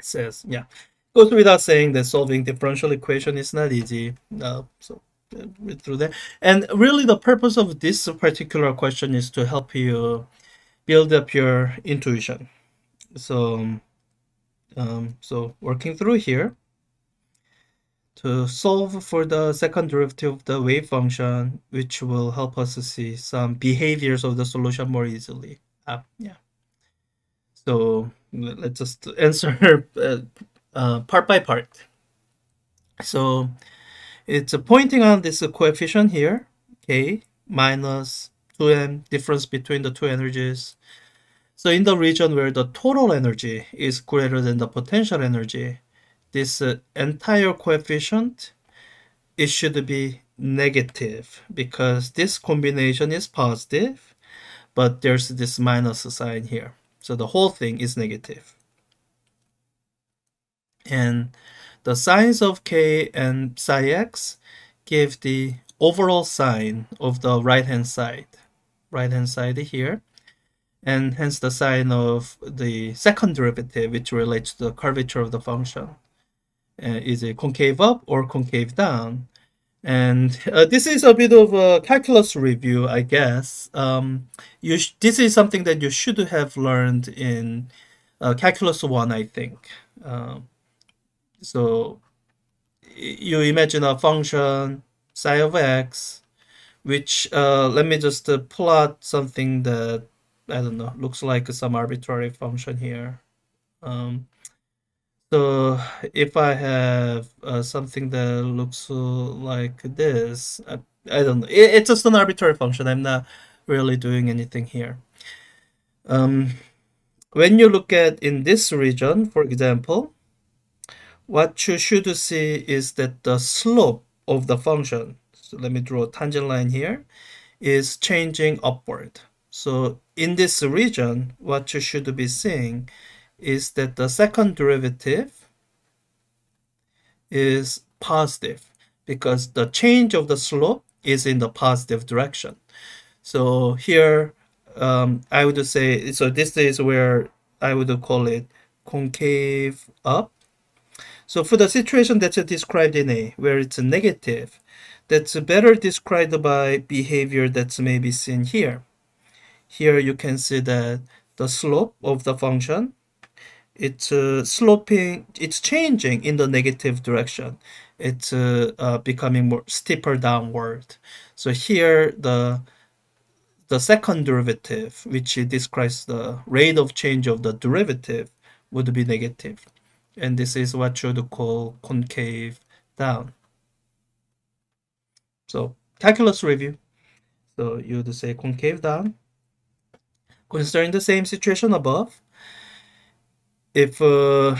says, yeah. Goes without saying that solving differential equation is not easy. Uh, so read through that. And really the purpose of this particular question is to help you build up your intuition. So, um, so working through here, to solve for the second derivative of the wave function, which will help us to see some behaviors of the solution more easily. Uh, yeah. So let's just answer uh, uh, part by part. So it's pointing on this coefficient here, k minus 2m, difference between the two energies. So in the region where the total energy is greater than the potential energy, this uh, entire coefficient, it should be negative because this combination is positive, but there's this minus sign here. So the whole thing is negative. And the signs of k and psi x give the overall sign of the right hand side. Right hand side here and hence the sign of the second derivative which relates to the curvature of the function. Uh, is it concave up or concave down? And uh, this is a bit of a calculus review, I guess. Um, you this is something that you should have learned in uh, Calculus 1, I think. Um, so you imagine a function psi of x, which, uh, let me just uh, plot something that, I don't know, looks like some arbitrary function here. Um, so if I have uh, something that looks like this, I, I don't know. It, it's just an arbitrary function. I'm not really doing anything here. Um, when you look at in this region, for example, what you should see is that the slope of the function, so let me draw a tangent line here, is changing upward. So in this region, what you should be seeing is that the second derivative is positive because the change of the slope is in the positive direction. So here um, I would say, so this is where I would call it concave up. So for the situation that's described in A, where it's negative, that's better described by behavior that's maybe seen here. Here you can see that the slope of the function it's uh, sloping, it's changing in the negative direction. It's uh, uh, becoming more steeper downward. So here the the second derivative, which describes the rate of change of the derivative, would be negative. And this is what you would call concave down. So calculus review. So you would say concave down. Considering the same situation above, if uh,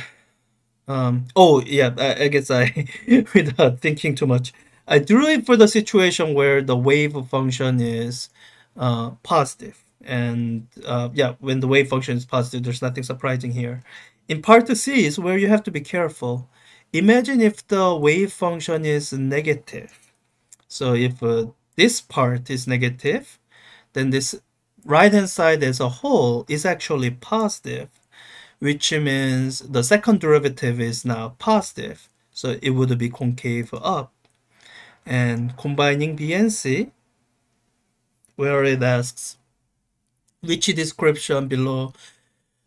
um, oh yeah, I, I guess I without thinking too much, I drew it for the situation where the wave function is uh, positive, and uh, yeah, when the wave function is positive, there's nothing surprising here. In part C is where you have to be careful. Imagine if the wave function is negative. So if uh, this part is negative, then this right hand side as a whole is actually positive which means the second derivative is now positive. So it would be concave up. And combining B and C, where it asks which description below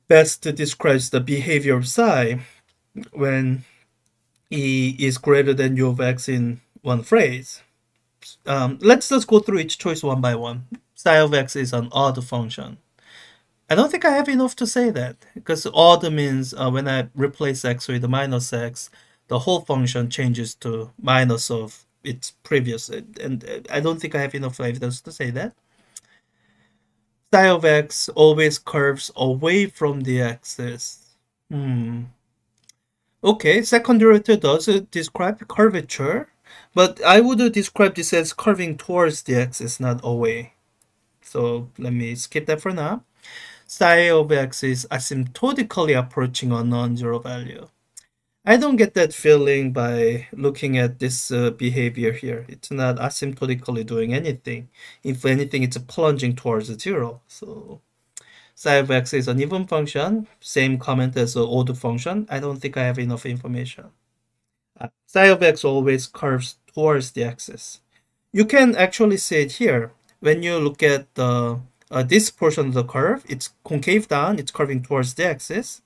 best describes the behavior of psi when E is greater than U of X in one phrase. Um, let's just go through each choice one by one. Psi of X is an odd function. I don't think I have enough to say that because odd means uh, when I replace x with minus x, the whole function changes to minus of its previous. And I don't think I have enough evidence to say that. Psi of x always curves away from the axis. Hmm. Okay, second derivative does describe curvature, but I would describe this as curving towards the axis, not away. So let me skip that for now psi of x is asymptotically approaching a non-zero value. I don't get that feeling by looking at this uh, behavior here. It's not asymptotically doing anything. If anything, it's plunging towards zero. So psi of x is an even function, same comment as the odd function. I don't think I have enough information. Uh, psi of x always curves towards the axis. You can actually see it here. When you look at the uh, this portion of the curve, it's concave down, it's curving towards the axis.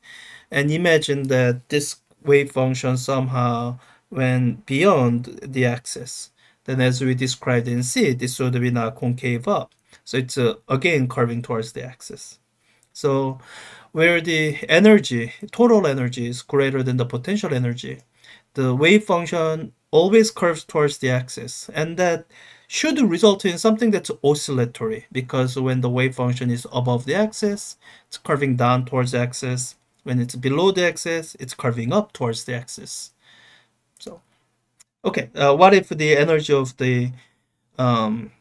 And imagine that this wave function somehow went beyond the axis. Then as we described in C, this would be now concave up. So it's uh, again curving towards the axis. So where the energy, total energy is greater than the potential energy, the wave function always curves towards the axis. And that should result in something that's oscillatory because when the wave function is above the axis, it's curving down towards the axis. When it's below the axis, it's curving up towards the axis. So, okay, uh, what if the energy of the um,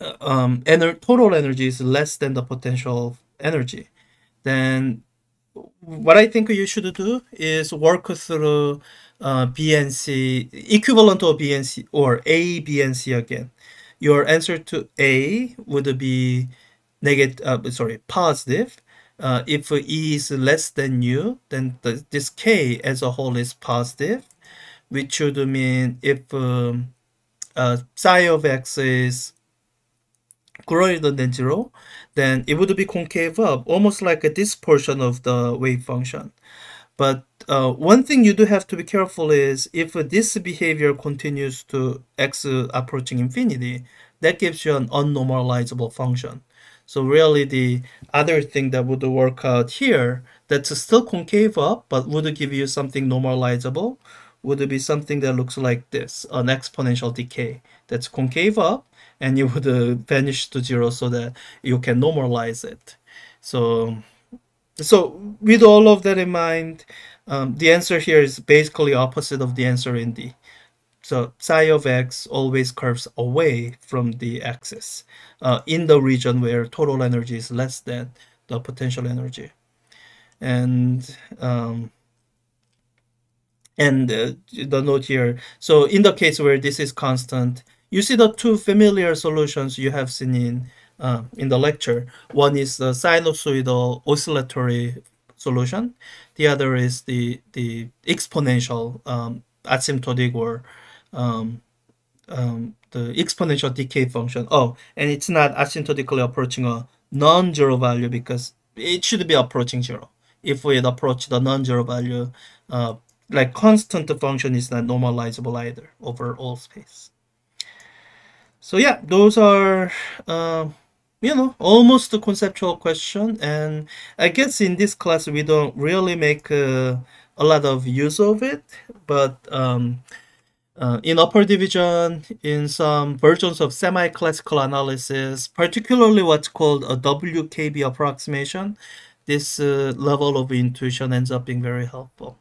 uh, um, ener total energy is less than the potential energy? Then what I think you should do is work through uh, BNC, equivalent of BNC or A BNC again. Your answer to A would be negative, uh, sorry, positive. Uh, if E is less than U, then the, this K as a whole is positive, which would mean if um, uh, psi of X is greater than zero, then it would be concave up, almost like this portion of the wave function. But uh, one thing you do have to be careful is if this behavior continues to x approaching infinity, that gives you an unnormalizable function. So really the other thing that would work out here that's still concave up but would give you something normalizable would be something that looks like this, an exponential decay that's concave up and you would uh, vanish to zero so that you can normalize it. So so with all of that in mind, um, the answer here is basically opposite of the answer in D. So psi of x always curves away from the axis uh, in the region where total energy is less than the potential energy. And um, and uh, the note here, so in the case where this is constant, you see the two familiar solutions you have seen in uh, in the lecture. One is the sinusoidal oscillatory solution. The other is the the exponential um, asymptotic or um, um, the exponential decay function. Oh, and it's not asymptotically approaching a non-zero value because it should be approaching zero. If we approach the non-zero value, uh, like constant function is not normalizable either over all space. So yeah, those are uh, you know, almost a conceptual question. And I guess in this class, we don't really make uh, a lot of use of it. But um, uh, in upper division, in some versions of semi-classical analysis, particularly what's called a WKB approximation, this uh, level of intuition ends up being very helpful.